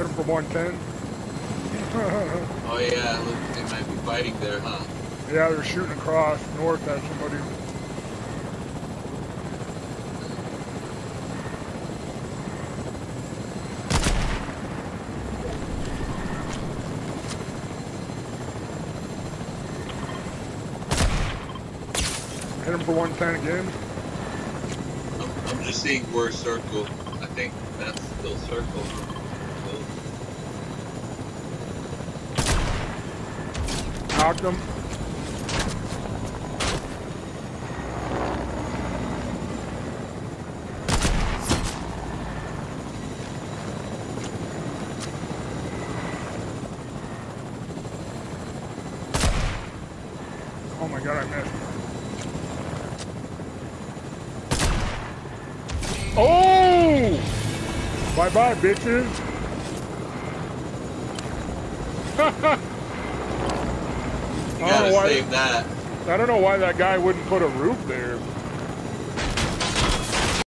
Hit him for 110. Oh yeah, look, they might be fighting there, huh? yeah, they're shooting across north at somebody. Hit him for 110 again. I'm, I'm just seeing where circle. I think that's still circle. Knocked him. Oh my god, I missed. Oh! Bye bye, bitches. You I don't know gotta oh, why- save that. I don't know why that guy wouldn't put a roof there.